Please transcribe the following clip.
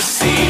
sim